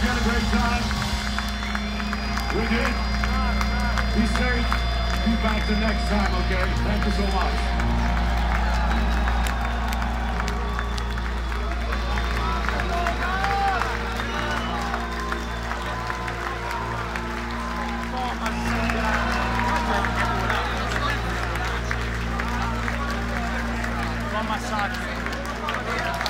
guys had a great time. We did. Be safe. Be back the next time, okay? Thank you so much. Meshuggah.